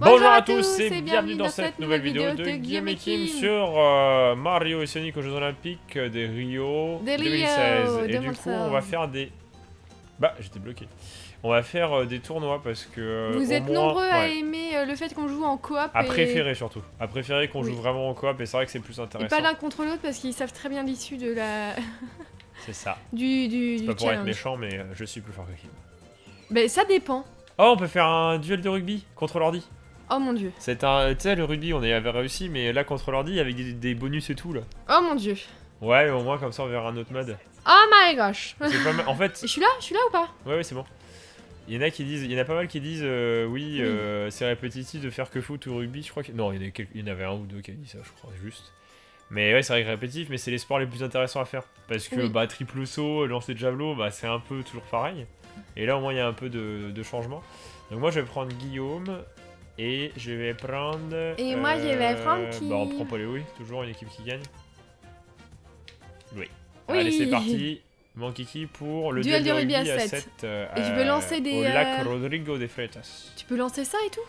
Bonjour à tous et bienvenue dans cette nouvelle vidéo de Guillaume et Kim sur euh, Mario et Sonic aux Jeux Olympiques de Rio Des Rio 2016. Et du 2016. coup, on va faire des... Bah, j'étais bloqué. On va faire euh, des tournois parce que... euh, Vous êtes moins- nombreux à aimer le fait qu'on joue en coop À et... préférer surtout. À préférer qu'on Oui. joue vraiment en coop et c'est vrai que c'est plus et intéressant. pas l'un contre l'autre parce qu'ils savent très bien l'issue de la C'est ça. du du, du pas pour être challenge. méchant mais je suis plus fort que Kim. Mais ça dépend. Oh, on peut faire un duel de rugby contre l'ordi. Oh mon dieu. C'est un... Tu sais, le rugby, on avait réussi, mais là, contre l'ordi, avec des, des bonus et tout, là. Oh mon dieu. Ouais, au moins, comme ça, on verra un autre mode. Oh my gosh. C'est pas mal. En fait, Je suis là, je suis là ou pas? Ouais, ouais, c'est bon. Il y en a qui disent, il y en a pas mal qui disent, euh, oui, Oui. euh, c'est répétitif de faire que foot ou rugby. Je crois que non, il y, en il y en avait un ou deux qui a dit ça, je crois, juste. Mais ouais, c'est vrai que répétitif, mais c'est les sports les plus intéressants à faire parce que Oui. bah triple saut, lancer de javelot, bah c'est un peu toujours pareil. Et là au moins il y a un peu de, de changement. Donc moi je vais prendre Guillaume et je vais prendre. Et moi, je vais prendre qui Bah on prend pas les oui, toujours une équipe qui gagne. Oui. Oui. Allez c'est parti. Mon kiki pour le Duel duel, de rugby à à sept. 7. euh, Et je peux euh, lancer des, Au lac euh, Rodrigo de Freitas. Tu peux lancer ça et tout?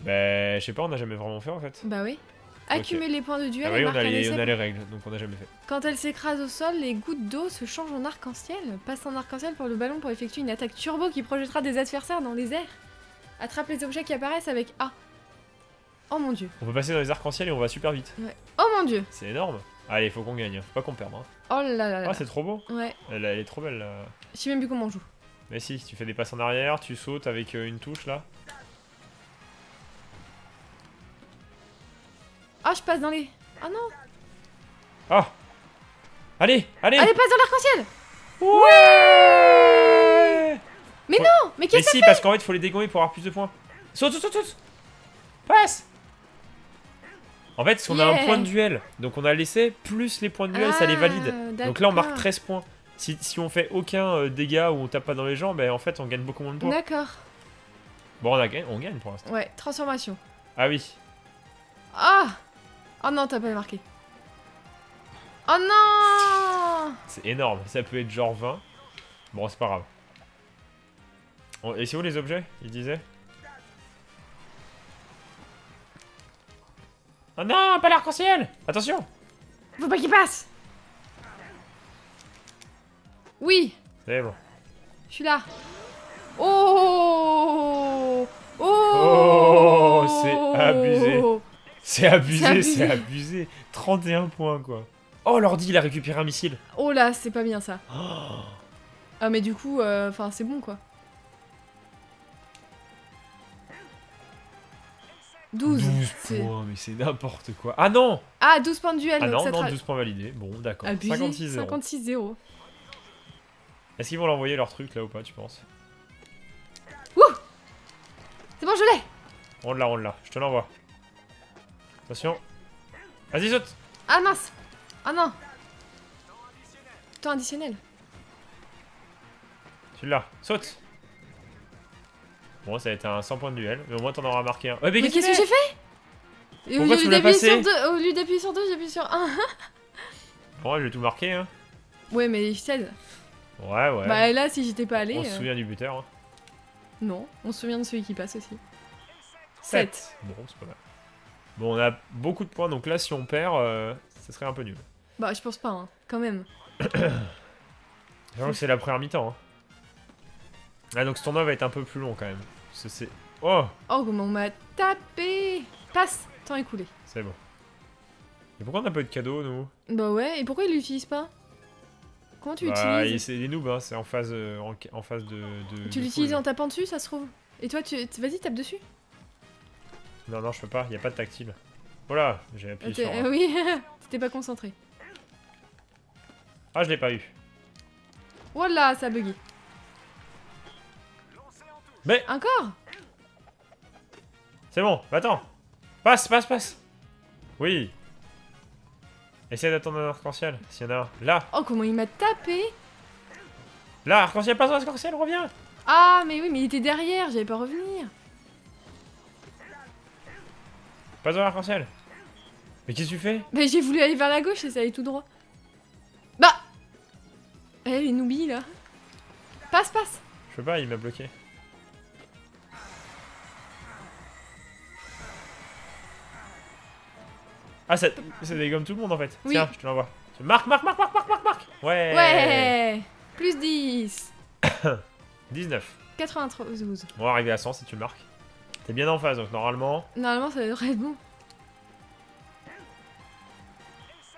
Bah, je sais pas, on a jamais vraiment fait en fait. Bah oui. Accumuler les points de duel Ah et oui, on marque a, un les, essai. on a les règles, donc on a jamais fait. Quand elle s'écrase au sol, les gouttes d'eau se changent en arc-en-ciel. Passe en arc-en-ciel pour le ballon pour effectuer une attaque turbo qui projettera des adversaires dans les airs. Attrape les objets qui apparaissent avec A. Oh mon dieu. On peut passer dans les arcs-en-ciel et on va super vite. Oh mon dieu. C'est énorme. Allez, faut qu'on gagne, faut pas qu'on perde. Hein. Oh là là là. Ah, c'est trop beau. ouais. Elle, elle est trop belle là. Je sais même plus comment on joue. Mais si, tu fais des passes en arrière, tu sautes avec euh, une touche là. Ah, je passe dans les. Ah non. Ah Allez, allez Allez, passe dans l'arc-en-ciel. Ouais Mais Faut- non. Mais Mais qu'est-ce que si, parce qu'en fait, faut les dégommer pour avoir plus de points. Saute, saute, saute, saute Passe En fait, si on a un point de duel, donc on a laissé plus les points de duel, ça les valide. Ah, Donc là, on marque d'accord. 13 points. Si, si on fait aucun euh, dégât ou on tape pas dans les jambes, ben, en fait, on gagne beaucoup moins de points. D'accord. Bon, on, a, on gagne pour l'instant. Ouais, transformation. Ah oui. Ah Oh non, t'as pas marqué. Oh non C'est énorme, ça peut être genre 20. Bon, c'est pas grave. On- Et c'est où les objets Il disait Oh non, pas l'arc-en-ciel Attention Faut pas qu'il passe Oui C'est bon. Je suis là. Oh Oh Oh, c'est abusé. C'est abusé, abusé. c'est abusé. 31 points, quoi. Oh, l'ordi, il a récupéré un missile. Oh là, c'est pas bien ça. Oh, Ah mais du coup, euh, enfin c'est bon quoi. 12. 12 c'est- points, mais c'est n'importe quoi. Ah non Ah, 12 points de duel. Ah non, ça non, tra- 12 points validés. Bon, d'accord. Abusé. 56 0 56-0. Est-ce qu'ils vont l'envoyer leur truc là ou pas, tu penses? C'est bon, je l'ai On l'a, on l'a. Je te l'envoie. Attention. Vas-y, saute Ah mince Ah non Temps additionnel. Tu l'as. Saute Bon, ça a été un 100 points de duel, mais au moins t'en auras marqué un. Ouais, mais Mais qu'est-ce que j'ai fait Et Pourquoi au tu lieu me l'as d'appuyer passé sur deux, au lieu d'appuyer sur deux, j'appuie sur un. Bon, j'ai tout marqué, hein. Ouais, mais je t'aide. Ouais, ouais. Bah là, si j'étais pas allé. on se souvient du buteur. Hein. Non, on se souvient de celui qui passe aussi. 7. 7. Bon, c'est pas mal. Bon, on a beaucoup de points, donc là, si on perd, euh, ça serait un peu nul. Bah, je pense pas, hein, quand même. J'avoue que c'est la première mi-temps. Hein. Ah, donc ce tournoi va être un peu plus long quand même. C'est. Oh Oh, comment on m'a tapé Passe Temps écoulé. C'est bon. Et pourquoi on n'a pas eu de cadeau, nous Bah ouais, et pourquoi il l'utilise pas Comment tu Bah, l'utilises c'est des noobs, hein, c'est en phase, euh, en, en phase de. de Tu l'utilises en tapant dessus, ça se trouve Et toi, tu... vas-y, tape dessus. Non, non, je peux pas, y a pas de tactile. Voilà, j'ai appuyé sur. euh, oui, t'étais pas concentré. Ah, je l'ai pas eu. Voilà, ça a bugué. Mais Encore? C'est bon, attends. Passe, passe, passe. Oui. Essaye d'attendre un arc-en-ciel, s'il y en a un. Là, Oh, comment il m'a tapé? Là, arc-en-ciel, passe dans l'arc-en-ciel, reviens. Ah, mais oui, mais il était derrière, j'allais pas revenir. Passe dans l'arc-en-ciel. Mais qu'est-ce que tu fais? Mais j'ai voulu aller vers la gauche et ça allait tout droit. Bah Eh, les noobies, là. Passe, passe Je peux pas, il m'a bloqué. Ah, ça, ça dégomme tout le monde en fait. Oui. Tiens, je te l'envoie. Marque, marque, marque, marque, marque, marque, marque. Ouais. Ouais Plus 10 19. 92. On va arriver à 100 si tu le marques. T'es bien en phase donc normalement. Normalement, ça devrait être bon.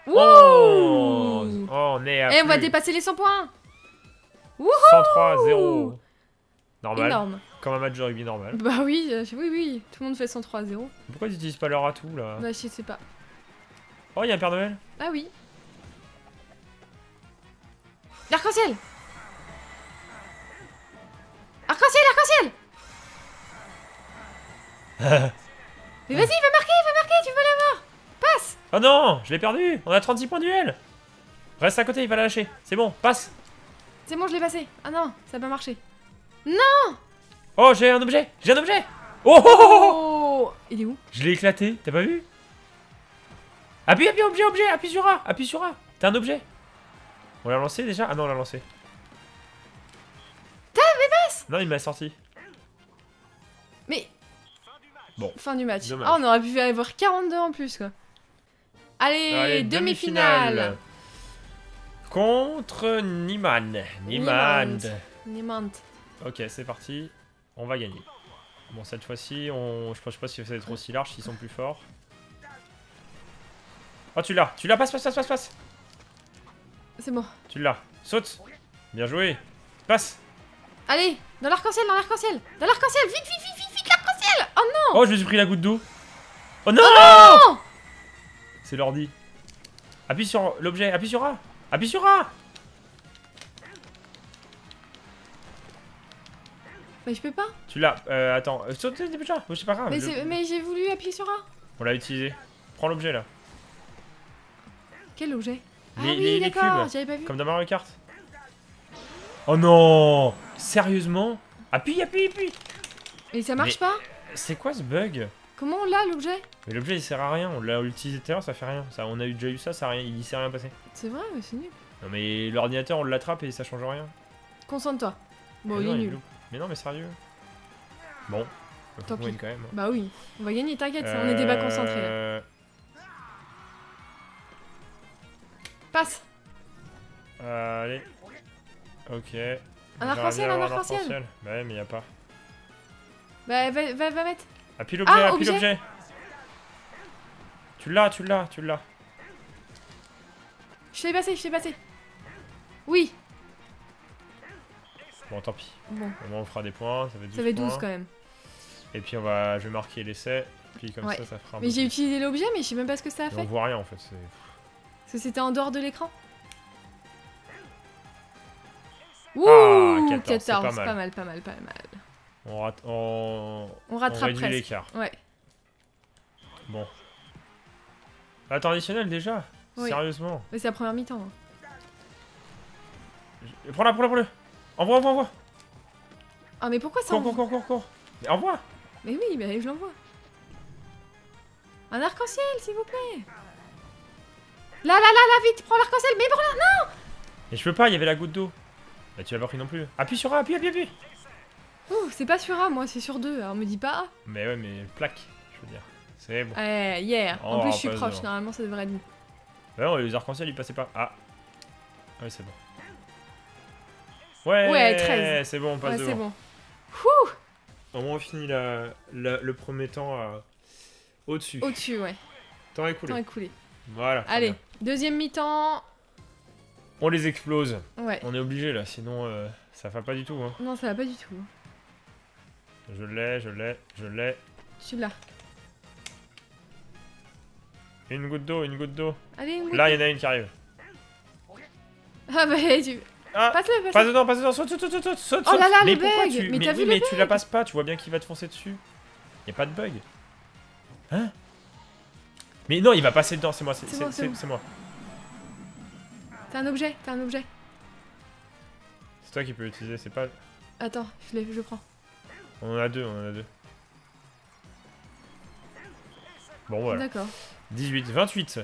Oh, Wouh oh, on est à Et on va dépasser les 100 points 103 0. Normal. Énorme. Comme un match de rugby normal. Bah oui, euh, oui, oui, tout le monde fait 103 à 0. Pourquoi tu utilises pas leur atout là? Bah je sais pas. Oh, il y a un Père Noël Ah oui. L'arc-en-ciel Arc-en-ciel, arc-en-ciel Mais vas-y, va marquer, va marquer, tu veux l'avoir Passe Oh non, je l'ai perdu. On a 36 points duel. Reste à côté, il va la lâcher. C'est bon, passe. C'est bon, je l'ai passé. Ah non, ça a pas marché. Oh, j'ai un objet. J'ai un objet. Oh, oh, oh, oh. Oh Il est où? Je l'ai éclaté. T'as pas vu? Appuie, appuie, objet, objet. Appuie sur A. Appuie sur A. T'as un objet. On l'a lancé déjà? Ah non, on l'a lancé. T'as, passe Non, il m'a sorti. Mais... Bon. Fin du match. Dommage. Ah, on aurait pu avoir 42 en plus, quoi. Allez, Allez, demi-finale Contre Niman. Niman. Niemand. Ok, c'est parti. On va gagner. Bon, cette fois-ci, on... je pense pas si ça va être aussi large, s'ils sont plus forts. Oh, tu l'as. Tu l'as, passe, passe, passe, passe, passe. C'est bon. Tu l'as. Saute. Bien joué. Passe. Allez, dans l'arc-en-ciel, dans l'arc-en-ciel Dans l'arc-en-ciel, vite, vite, vite, vite, vite, l'arc-en-ciel Oh non Oh, je me suis pris la goutte d'eau. Oh non non C'est l'ordi. Appuie sur l'objet. Appuie sur A. Appuie sur A. Mais je peux pas. Tu l'as. Euh, attends. Euh, saute, dépêche-toi. Oh, c'est pas grave. Mais j'ai voulu appuyer sur A. On l'a utilisé. Prends l'objet là. Quel objet? Ah Les- oui, d'accord, j'avais pas vu. Comme dans Mario Kart. Oh non Sérieusement? Appuie, appuie, appuie Et ça marche Mais- pas? C'est quoi ce bug? Comment on l'a l'objet? Mais l'objet il sert à rien, on l'a utilisé tout à l'heure, ça fait rien. Ça, on a déjà eu ça, ça a rien, il s'est rien passé. C'est vrai, mais c'est nul. Non mais l'ordinateur on l'attrape et ça change rien. Concentre-toi. Bon, mais il non, est nul. loupe. Mais non mais sérieux. Bon, Tant pis. quand même. hein. Bah oui, on va gagner, t'inquiète, on était pas concentrés. là. Euh, Passe Allez. Ok. Un arc-en-ciel, un arc-en-ciel Bah ouais mais y a pas. Bah va, va, va mettre. Appuie l'objet, Ah, appuie objet l'objet Tu l'as, tu l'as, tu l'as. Je l'ai passé, je l'ai passé. Oui, Bon tant pis. bon, Au moins on fera des points, ça fait 12 ça fait 12 points. quand même. Et puis on va, je vais marquer l'essai, puis comme Ouais. ça, ça fera un Mais j'ai utilisé l'objet, mais je sais même pas ce que ça a fait. On voit rien en fait. Parce que c'était en dehors de l'écran. Ouh, 14, 14, c'est pas pas mal. pas mal, pas mal. On, rate, on, On on rattrape presque. l'écart. Ouais. Bon. La temps additionnel déjà Oui. Sérieusement Mais c'est la première mi-temps. hein. Je- Prends-la, prends-la, prends-la Envoie, envoie, envoie Ah, mais pourquoi ça Cours, cours, cours, cours, cours Mais envoie Mais oui, bah, je l'envoie. Un arc-en-ciel, s'il vous plaît. Là, là, là, là, vite, prends l'arc-en-ciel. Mais prends là. Mais je peux pas, il y avait la goutte d'eau. Bah tu l'as pas pris non plus. Appuie sur A, appuie, appuie, appuie Ouh, c'est pas sur A, moi, c'est sur 2. Alors me dis pas A. Mais ouais, mais plaque, je veux dire. C'est bon. Eh, hier. Oh, en plus, je suis proche. Normalement, ça devrait être bon. Bah non, les arcs-en-ciel ils passaient pas. Ah Ouais, c'est bon. Ouais, Ouais, 13. c'est bon, on passe Ouais, c'est devant. bon. Au moins on finit la, la- le premier temps à- au-dessus. Au-dessus, ouais. Temps écoulé. Temps écoulé. Voilà. Allez, bien. Deuxième mi-temps. On les explose. Ouais. On est obligé là, sinon euh, ça va pas du tout. Hein. Non, ça va pas du tout. Je l'ai, je l'ai, je l'ai. Tu l'as. Une goutte d'eau, une goutte d'eau. Allez, une Là, il y en a une qui arrive. Ah bah, tu... Ah Passe-le, passe-le. Passe dedans, passe dedans, saute, saute, saute, saute, saute, Oh là là, mais le pourquoi bug tu... Mais Mais, t'as oui, vu le mais tu la passes pas, tu vois bien qu'il va te foncer dessus. Y a pas de bug. Hein? Mais non, il va passer dedans, c'est moi, c'est C'est c'est- bon, c'est c'est- bon. c'est moi. T'as un objet, t'as un objet. C'est toi qui peux l'utiliser, c'est pas... Attends, je, je prends. On en a deux, on en a deux. Bon voilà. D'accord. 18, 28.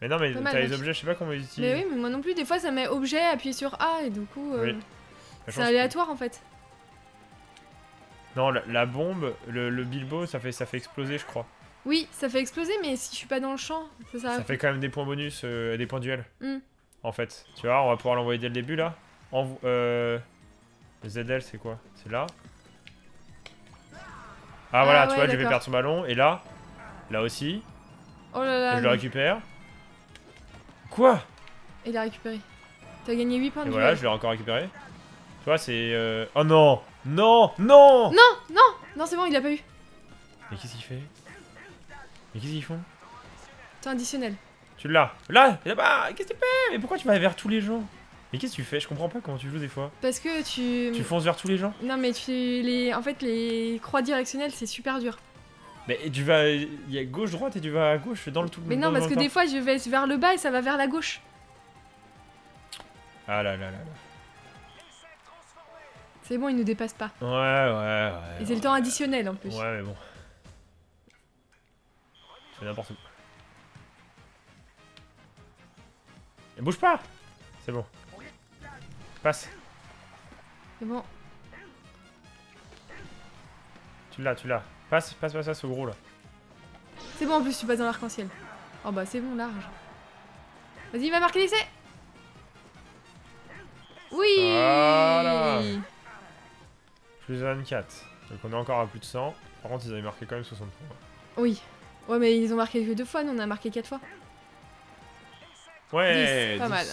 Mais non, mais t'as les objets, je sais pas comment ils utilisent. Mais oui, mais moi non plus, des fois ça met objet, appuyer sur A et du coup, euh, Oui. C'est aléatoire en fait. Non, la, la bombe, le, le Bilbo, ça fait, ça fait exploser, je crois. Oui, ça fait exploser, mais si je suis pas dans le champ, ça sert à Ça fait quand même des points bonus, euh, des points duel. Hmm. En fait. Tu vois, on va pouvoir l'envoyer dès le début là. En, euh, le ZL, c'est quoi? C'est là Ah, voilà, tu ouais, vois, fait d'accord. perdre son ballon. Et là Là aussi. Oh là là, je le récupère. Quoi? Il a récupéré. T'as gagné 8 points Et de voilà, je l'ai encore récupéré. Tu vois, c'est. euh, Oh non Non Non Non, non, non, c'est bon, il a pas eu. Mais qu'est-ce qu'il fait? Mais qu'est-ce qu'ils font? C'est additionnel. Tu l'as Là Là-bas Qu'est-ce que tu fais? Mais pourquoi tu vas vers tous les gens? Mais qu'est-ce que tu fais? Je comprends pas comment tu joues des fois. Parce que tu. Tu fonces vers tous les gens? Non, mais tu. Les... En fait, les croix directionnelles, c'est super dur. Mais tu vas. Il y a gauche-droite et tu vas à gauche dans le tout. Mais non, parce que des temps. fois, je vais vers le bas et ça va vers la gauche. Ah là là là là. C'est bon, il nous dépasse pas. Ouais, ouais, ouais. Et c'est le temps additionnel en plus. Ouais, mais bon. Fais n'importe quoi. Et bouge pas C'est bon. Passe. C'est bon. Tu l'as, tu l'as. Passe, passe, passe, passe au gros là. C'est bon, en plus, tu passes dans l'arc-en-ciel. Oh bah, c'est bon, large. Vas-y, va marquer l'essai Oui Voilà. Plus 24. Donc on est encore à plus de 100. Par contre, ils avaient marqué quand même 60 points. Oui. Ouais, mais ils ont marqué que deux fois, nous on a marqué quatre fois. Ouais, 10, pas 10. mal.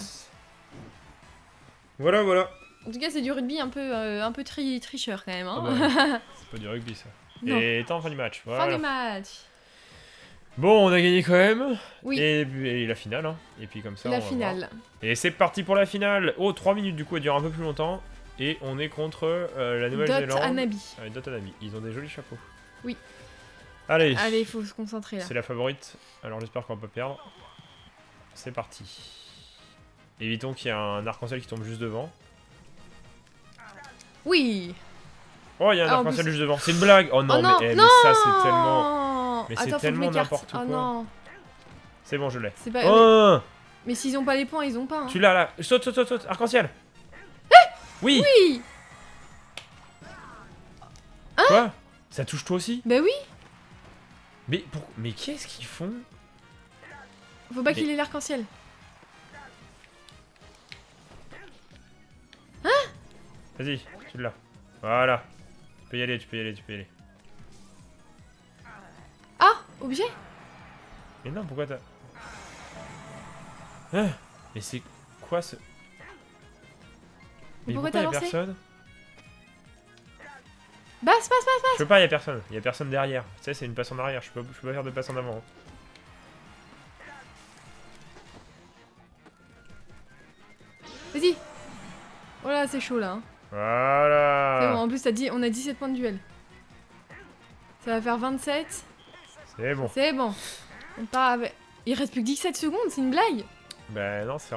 Voilà, voilà. En tout cas, c'est du rugby un peu, euh, un peu tri- tricheur quand même. Ah Hein C'est pas du rugby ça. non. Et temps fin du match. Fin Voilà. du match. Bon, on a gagné quand même. Oui, Et, la finale. Hein. Et puis comme ça. on la va finale. voir. Et c'est parti pour la finale. Oh, 3 minutes du coup, elle dure un peu plus longtemps. Et on est contre euh, la Dot Nouvelle-Zélande. Anabi. Ah, Dot Anabi. Ils ont des jolis chapeaux. Oui. Allez. Allez, il faut se concentrer là. C'est la favorite. Alors j'espère qu'on va pas perdre. C'est parti. Évitons qu'il y ait un arc-en-ciel qui tombe juste devant. Oui Oh, il y a un Ah, en arc-en-ciel juste devant. C'est une blague. Oh non, Oh non, mais, eh, mais non ça c'est tellement. Mais c'est tellement n'importe Ah quoi. non, C'est bon, je l'ai. pas... Oh Mais s'ils ont pas les points, ils ont pas. hein. Tu l'as là. Saute, saute, saute, saute. Arc-en-ciel. oui. Oui Quoi Ça touche toi aussi Bah oui Mais pour... mais qu'est-ce qu'ils font? Faut pas Mais- qu'il ait l'arc-en-ciel. Vas-y, tu l'as. Voilà. Tu peux y aller, tu peux y aller, tu peux y aller. Ah Objet? Mais non, pourquoi t'as... Ah, mais c'est quoi ce... Mais pourquoi pourquoi, t'as lancé? personne? Basse, passe, passe Je peux pas, y a personne. Y a personne derrière. Tu sais, c'est une passe en arrière. Je peux, je peux pas faire de passe en avant. Vas-y Oh là, c'est chaud là. hein. Voilà. C'est bon, en plus, dit, on a 17 points de duel. Ça va faire 27. C'est bon. C'est bon. On part avec... Il reste plus que 17 secondes, c'est une blague Ben non, c'est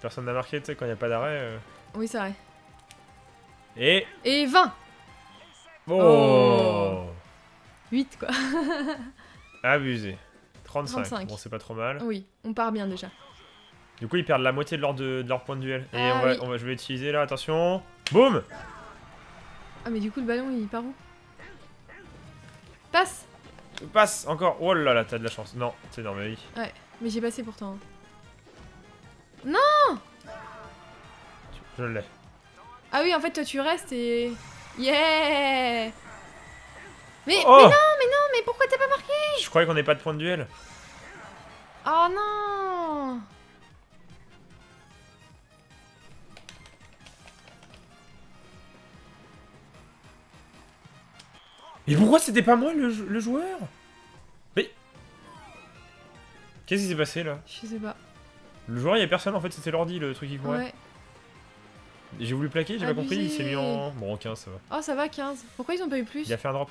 personne n'a marqué, tu sais, quand y a pas d'arrêt. euh. Oui, c'est vrai. Et... Et 20 Oh, Oh. 8 quoi. Abusé. 35. 35. Bon, c'est pas trop mal. Oui, on part bien déjà. Du coup, ils perdent la moitié de leur, de, de leur point de duel. Et Ah on, va, oui. on va, je vais utiliser là, attention. Boum Ah mais du coup le ballon il part où? Passe Passe encore. Oh là là, t'as de la chance. Non, c'est non, mais oui. Mais j'ai passé pourtant. Je l'ai. Ah oui en fait toi tu restes et... Yeah mais, Oh mais non, mais pourquoi t'as pas marqué? Je croyais qu'on n'ait pas de point de duel. Oh non Mais pourquoi c'était pas moi le, jou- le joueur? Mais. Qu'est-ce qui s'est passé là? Je sais pas. Le joueur, il y a personne en fait, c'était l'ordi le truc qui courait. Ouais. J'ai voulu plaquer, j'ai pas compris, il s'est mis en. Bon, 15, ça va. Oh ça va 15. Pourquoi ils ont pas eu plus Il a fait un drop.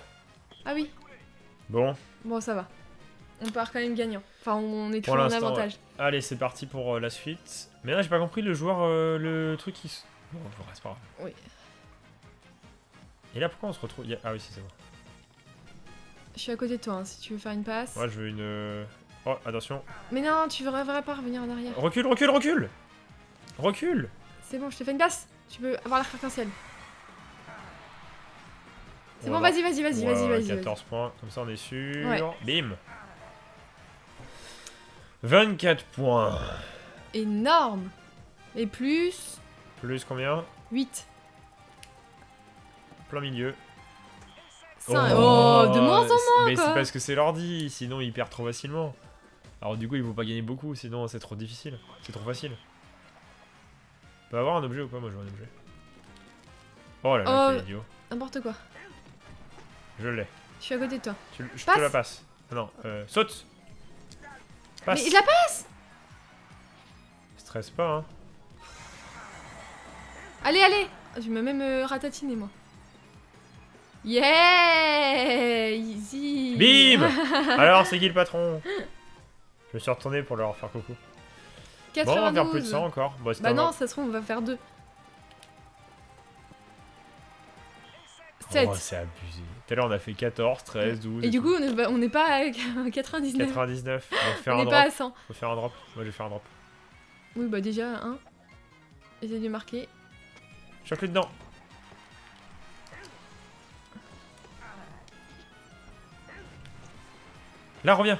Ah oui. Bon, Bon ça va. On part quand même gagnant. Enfin on est toujours en avantage. allez, c'est parti pour euh, la suite. Mais là, j'ai pas compris le joueur, euh, le truc qui. Bon, bon, c'est pas grave. Oui. Et là, pourquoi on se retrouve? Ah oui, si, c'est bon. Je suis à côté de toi hein, si tu veux faire une passe. Moi, je veux une. euh, Oh, attention. Mais non, tu devrais pas revenir en arrière. Recule, recule, recule Recule C'est bon, je te fais une passe. Tu peux avoir l'arc-en-ciel. C'est On bon, va vas-y, vas-y, vas-y, vas-y, vas-y. vas-y. 14 points, comme ça on est sûr. Ouais. Bim 24 points. Énorme. Et plus Plus combien? 8. Plein milieu. Cinq. Oh, de moins en c'est- moins, Mais c'est parce que c'est l'ordi, sinon il perd trop facilement. Alors du coup il faut pas gagner beaucoup, sinon c'est trop difficile. C'est trop facile. On peut avoir un objet ou pas Moi je veux un objet. Oh là là, Oh. quel idiot. N'importe quoi. Je l'ai. Je suis à côté de toi. Tu- Je Passe. te la passe. Ah Non, euh, saute Passe Mais je la passe Stresse pas, hein. Allez, allez Tu m'as même euh, ratatiné, moi. Yeah Easy Bim Alors, c'est qui le patron? Je me suis retourné pour leur faire coucou. Bon, on va faire plus de 92. 100 encore. Bon, Bah non, ça se trouve, on va faire deux. 7. Oh, c'est abusé. Tout à l'heure, on a fait 14, 13, 12. Et du tout. coup, on est n'est pas à 99. 99. On va faire on un n'est drop. pas à 100. Faut faire un drop. Moi, je vais faire un drop. Oui, bah déjà, un. Essaye de marquer. Choque-le dedans. Là, reviens.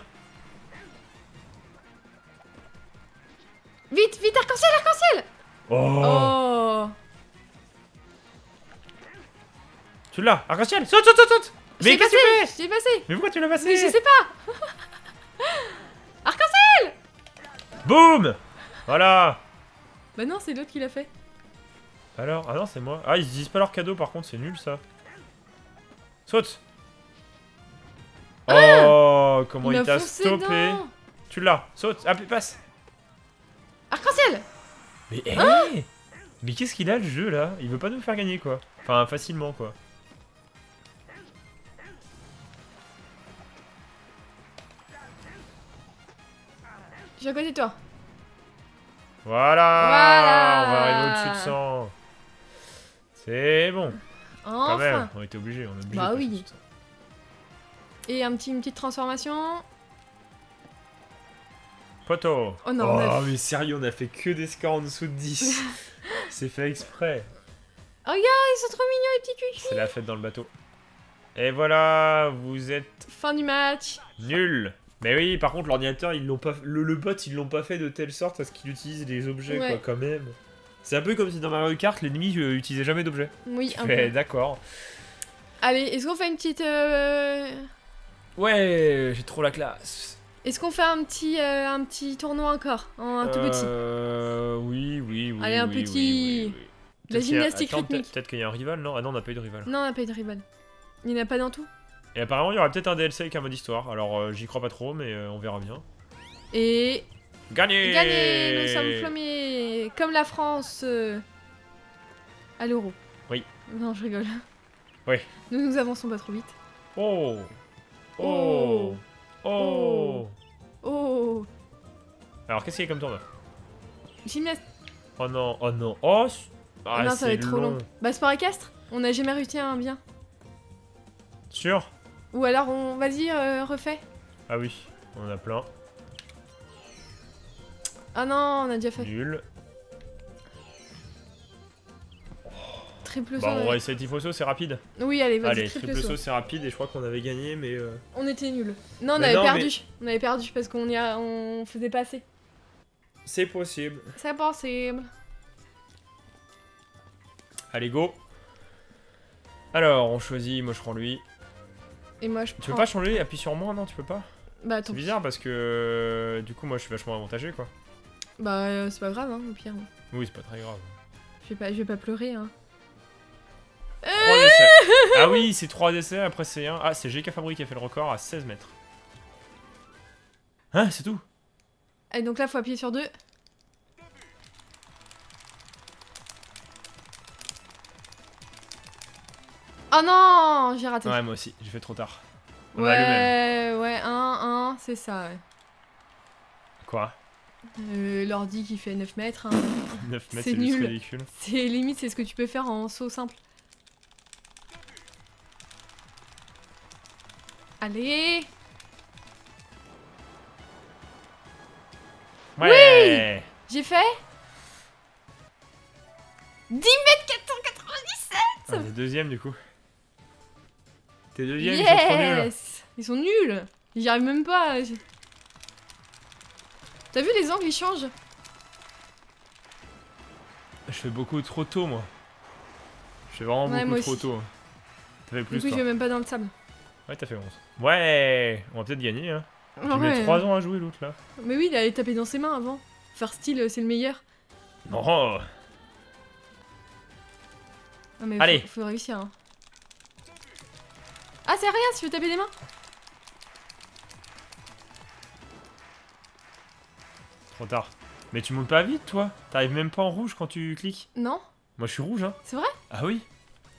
Vite, vite, arc-en-ciel, arc-en-ciel. Oh, Oh, Tu l'as Arc-en-ciel. Saute, saute, saute, saute. Mais qu'est-ce que tu fais Je l'ai passé. Mais pourquoi tu l'as passé Mais je sais pas. Arc-en-ciel. Boum. Voilà. Bah non, c'est l'autre qui l'a fait. Alors, ah non, c'est moi. Ah, ils disent pas leur cadeau par contre, c'est nul ça. Saute. Oh, comment Ah Il t'a stoppé dedans. Tu l'as, saute, ah, passe Mais, hé Ah Mais qu'est-ce qu'il a le jeu là? Il veut pas nous faire gagner quoi. Enfin, facilement quoi. Je suis à côté de toi. Voilà, Voilà. On va arriver au-dessus de 100. C'est bon, quand même, Enfin on était obligés, on est obligé. Bah oui. Et un petit, une petite transformation. Poteau Oh non, on a- mais sérieux, on a fait que des scores en dessous de 10. C'est fait exprès. Ils sont trop mignons les petits cuits. C'est la fête dans le bateau. Et voilà, vous êtes Fin du match. nuls. Mais oui, par contre, l'ordinateur, ils l'ont pas, le, le bot, ils l'ont pas fait de telle sorte à ce qu'il utilise des objets, Ouais. quoi, quand même. C'est un peu comme si dans Mario Kart, l'ennemi euh, utilisait jamais d'objets. Oui, un Mais peu. d'accord. Allez, est-ce qu'on fait une petite... euh, Ouais, j'ai trop la classe. Est-ce qu'on fait un petit, euh, un petit tournoi encore En un tout petit Euh, oui, oui, oui. Allez, un oui, petit- oui, oui. De la y a- gymnastique attends, rythmique. Peut-être peut-être qu'il y a un rival, non? Ah non, on n'a pas eu de rival. Non, on n'a pas eu de rival. Il n'y en a pas dans tout? Et apparemment, il y aura peut-être un DLC avec un mode histoire. Alors, euh, j'y crois pas trop, mais euh, on verra bien. Et Gagné gagné Nous sommes premiers Comme la France euh, à l'euro. Oui. Non, je rigole. Oui. Nous nous avançons pas trop vite. Oh Oh Oh Oh Alors, qu'est-ce qu'il y a comme tournoi? Gymnastique. Oh non, oh non, oh c- Ah, non, ça va c'est être trop long. long. Bah, sport équestre On n'a jamais réussi à un bien. Sûr? Ou alors, on. Vas-y, euh, refais. Ah oui, on en a plein. Ah non, on a déjà fait. Nul. Triple saut. Bah, on va essayer Tifoso, c'est rapide. Oui, allez, vas-y, Allez, triple, triple saut. saut, c'est rapide et je crois qu'on avait gagné, mais. euh, On était nuls. Non, on Mais avait non, perdu. On avait perdu parce qu'on y a... on faisait pas assez. C'est possible. C'est possible. Allez, go Alors, on choisit, moi je prends lui. Et moi, je Tu prends... peux pas changer, appuie sur moi, non, tu peux pas Bah, C'est bizarre parce que du coup, moi je suis vachement avantagé quoi. Bah, euh, c'est pas grave, hein, au pire. Oui, c'est pas très grave. Je vais pas, je vais pas pleurer, hein. 3 essais. Ah oui, c'est 3 essais, après c'est 1. Ah, c'est GK Fabri qui a fait le record à 16 mètres. Hein, c'est tout? Et donc là, faut appuyer sur deux. Oh non, j'ai raté. Ouais, moi aussi, j'ai fait trop tard. On ouais, ouais, un, un, c'est ça, ouais. Quoi? Euh, L'ordi qui fait 9 mètres, hein. 9 mètres, C'est juste nul. ridicule. c'est limite, c'est ce que tu peux faire en saut simple. Allez Ouais J'ai fait 10 mètres 497 On est deuxième du coup. T'es deuxième, ils sont trop nuls. Yes Ils sont nuls J'y arrive même pas. T'as vu les angles, ils changent Je fais beaucoup trop tôt, moi. Je fais vraiment Ouais, beaucoup trop aussi. tôt. T'as fait Du plus, coup, je vais même pas dans le sable. Ouais, t'as fait 11. Ouais On va peut-être gagner, hein. J'ai Ah mis ouais. 3 ans à jouer, l'autre, là. Mais oui, il allait taper dans ses mains avant. Faire style, euh, c'est le meilleur. Non Ah, mais Allez. Faut, faut réussir. Hein. Ah, c'est rien si tu veux taper des mains Trop tard. Mais tu montes pas vite, toi T'arrives même pas en rouge quand tu cliques Non Moi, je suis rouge, hein. C'est vrai? Ah oui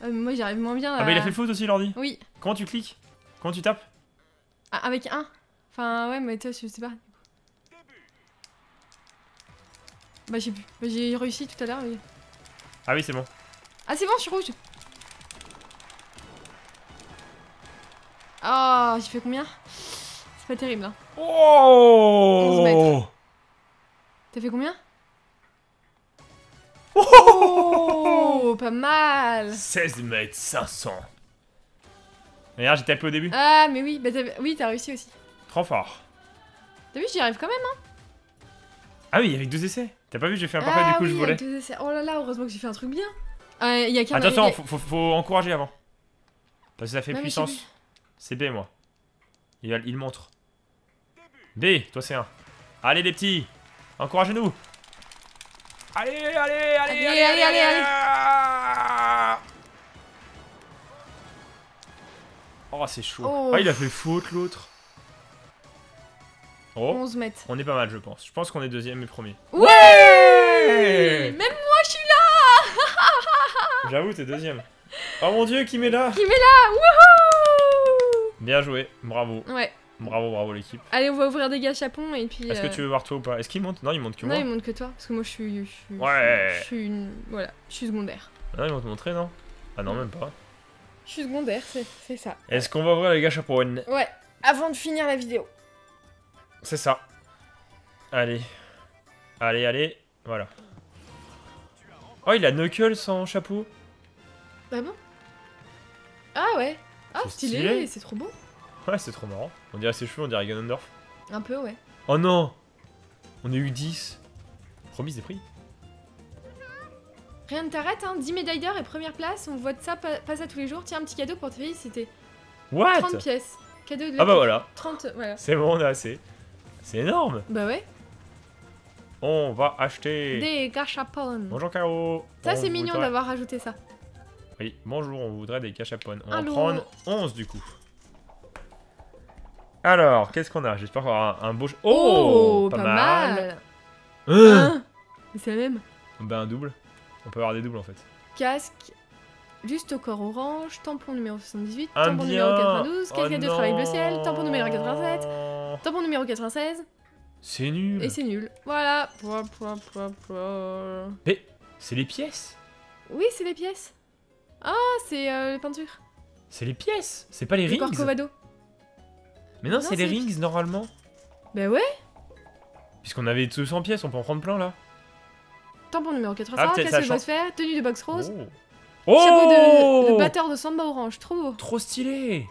Euh, Moi, j'y arrive moins bien. Ah bah, il a fait le faute aussi, l'ordi. Oui, Comment tu cliques? Comment tu tapes Ah, avec un. Enfin, ouais, mais toi, je sais pas. Bah, j'ai plus. Bah, j'ai réussi tout à l'heure. mais- Ah oui, c'est bon. Ah, c'est bon, je suis rouge. Ah, j'ai fait combien? C'est pas terrible, hein. Oh 11 mètres. T'as fait combien? Oh Oh, pas mal 16 mètres 500. Regarde, j'ai tapé au début. Ah, mais oui, bah oui, t'as réussi aussi. Trop fort. T'as vu, j'y arrive quand même. hein. Ah oui, avec deux essais. T'as pas vu, j'ai fait un parfait, ah, du coup oui, je volais. avec deux essais. Oh là là, heureusement que j'ai fait un truc bien. Ah, il y a qu'un. Attention, il y a- faut, faut, faut encourager avant. Parce que ça fait Non, sais puissance. C'est B, moi. Il, montre. B, toi c'est 1. Allez les petits, encouragez-nous. Allez, allez, allez, allez, Allez, allez, allez, allez. Oh, c'est chaud. Oh. Ah, il a fait faute l'autre. Oh, 11 mètres. on est pas mal, je pense. Je pense qu'on est deuxième et premier. Ouais Même moi, je suis là J'avoue, t'es deuxième. Oh mon dieu, qui met là Qui met là Wouhou Bien joué, bravo. Ouais. Bravo, bravo l'équipe. Allez, on va ouvrir des gâchapons et puis. Est-ce que euh, tu veux voir toi ou pas? Est-ce qu'il monte? Non, il monte que Non, moi. il monte que toi, parce que moi je suis. Je suis Ouais. Je suis une. Voilà, je suis secondaire. Ah non, ils vont te montrer, non? Ah non, même pas. Je suis secondaire, c'est ça. Est-ce qu'on va ouvrir les gâchapons Ouais, avant de finir la vidéo. C'est ça. Allez. Allez, allez. Voilà. Oh, il a Knuckles sans chapeau. Ah bon Ah ouais Ah, stylé. c'est trop beau. Ouais, c'est trop marrant. On dirait ses cheveux, on dirait Ganondorf. Un peu, ouais. Oh non On a eu 10. Remise des prix. Rien ne t'arrête, hein. 10 médailles d'or et première place. On voit de ça pa- pas ça tous les jours. Tiens, un petit cadeau pour te féliciter. What? 30 pièces. Cadeau de Ah bah voilà. 30, voilà. C'est bon, on a assez. C'est énorme. Bah ouais. On va acheter. Des gâchapons. Bonjour Caro. Ça, c'est mignon voudrait- d'avoir rajouté ça. Oui, bonjour, on voudrait des cachapons. On va Allô prendre 11 du coup. Alors, qu'est-ce qu'on a? J'espère qu'on aura un, un beau... Oh, pas, mal, Hein Hein c'est la même. Ben un double. On peut avoir des doubles en fait. Casque. Juste au corps orange, tampon numéro 78, Un tampon bien. numéro 92, Oh casquette de travail bleu ciel, tampon numéro 87, tampon numéro 96, C'est nul. et c'est nul. Voilà. Mais c'est les pièces. Oui, c'est les pièces. Ah, c'est euh, les peintures. C'est les pièces. C'est pas les Le rings. Corcovado. Mais non, Non, c'est les c'est les rings normalement. Bah ouais. Puisqu'on avait 200 pièces, on peut en prendre plein là. Tampon numéro Ah, 85, peut-être ça casque de box fer, tenue de box rose, Oh. chapeau de, Oh de batteur de samba orange, trop beau. Trop stylé.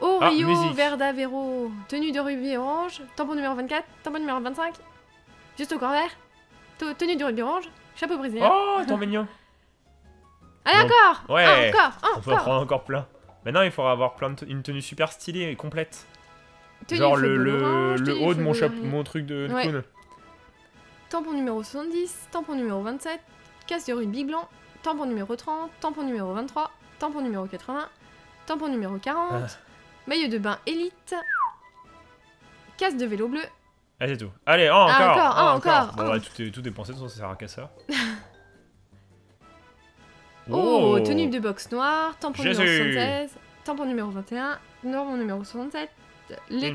Oh, Ah, Rio, musique. Verda, Vero, tenue de rubis orange, tampon numéro 24, tampon numéro 25, juste au corps vert, te- tenue de rubis orange, chapeau brésilien. Oh, ton mignon. Allez, bon. encore Ouais. Ah, encore On peut en Encore prendre encore plein. Maintenant, il faudra avoir plein de une tenue super stylée et complète. Tenue Genre le, orange, haut de mon, chapeau, truc de, de Ouais. Tampon numéro 70, tampon numéro 27, casse de rubis blanc, tampon numéro 30, tampon numéro 23, tampon numéro 80, tampon numéro 40, Ah. maillot de bain élite, casse de vélo bleu, Ah, c'est tout. Allez, un encore, Ah, encore, un encore, Bon, bah, tout est, tout est pensé, de toute façon, ça sert à qu'à ça. Oh, tenue de boxe noire, tampon numéro 76, tampon numéro 21, tampon numéro 67, les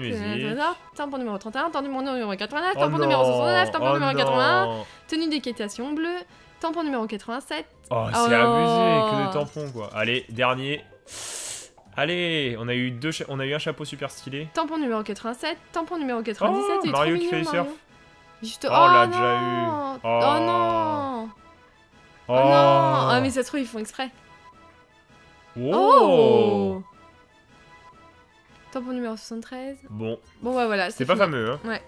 tampon numéro 31, tampon numéro 89, Oh tampon numéro 69, tampon oh numéro non. 81, tenue d'équitation bleue, tampon numéro 87, Oh, c'est Oh. abusé, que des tampons, quoi. Allez, dernier. Allez, on a eu deux, cha- on a eu un chapeau super stylé. tampon numéro 87, tampon numéro 97, Oh, est Mario qui fait surf. Juste... Oh, l'a déjà eu. Oh, non Oh non Ah mais ça se trouve ils font exprès. Oh Tampon numéro 73. Bon, Bon, ouais, voilà. c'est pas fini. fameux, hein.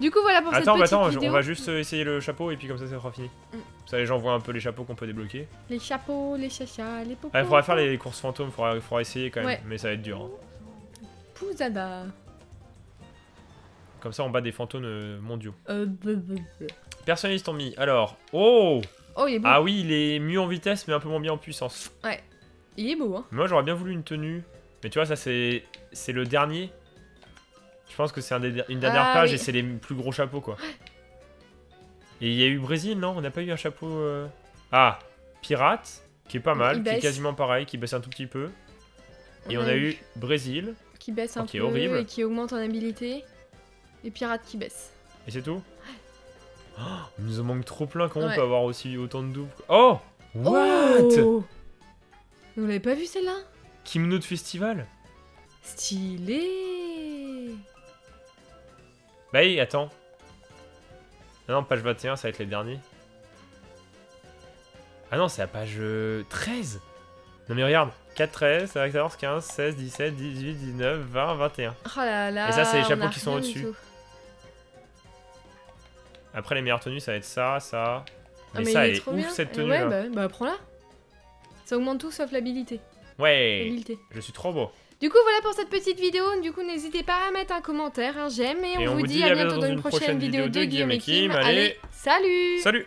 Du coup, voilà pour Attends, cette bah petite attends, vidéo. on va juste euh, essayer le chapeau et puis comme ça, ça sera fini. Mm. Ça, les gens voient un peu les chapeaux qu'on peut débloquer. Les chapeaux, les chachas, les popos. Ah, il faudra faire les courses fantômes, faudra, faudra essayer quand même, Ouais. mais ça va être dur. hein. Pouzada. Comme ça, on bat des fantômes euh, mondiaux. Euh, bleu, bleu, bleu. Personnalistes ont mis. Alors, oh Oh, il est beau. Ah oui, il est mieux en vitesse, mais un peu moins bien en puissance. Il est beau, hein. Moi, j'aurais bien voulu une tenue. Mais tu vois, ça, c'est c'est le dernier. Je pense que c'est un une dernière Ah, page oui. et c'est les plus gros chapeaux, quoi. Et il y a eu Brésil, non? On n'a pas eu un chapeau. euh, Ah, Pirate, qui est pas mal, qui est quasiment pareil, qui baisse un tout petit peu. Et on a eu Brésil, Qui baisse un peu horrible. et qui augmente en habilité. Et pirate qui baisse. et c'est tout? Oh, Il nous en manque trop plein, comment Ouais. on peut avoir aussi autant de doubles Oh What? Oh Vous l'avez pas vu celle-là? Kimono de festival? Stylé Bah oui, attends. Ah non, page 21, ça va être les derniers. Ah non, c'est la page euh, 13 Non mais regarde, 4, 13, 14, 15, 16, 17, 18, 19, 20, 21. Oh là là Et ça, c'est les chapeaux qui sont au-dessus. Après les meilleures tenues, ça va être ça, ça. Ah, Mais, ça, elle est ouf bien. cette Eh tenue Ouais, bah, bah prends-la. Ça augmente tout sauf l'habilité. Ouais, je suis trop beau. Du coup, voilà pour cette petite vidéo. Du coup, n'hésitez pas à mettre un commentaire, un j'aime. Et, on, vous dit à bientôt dans une prochaine vidéo de Guillaume et Kim. Allez, salut salut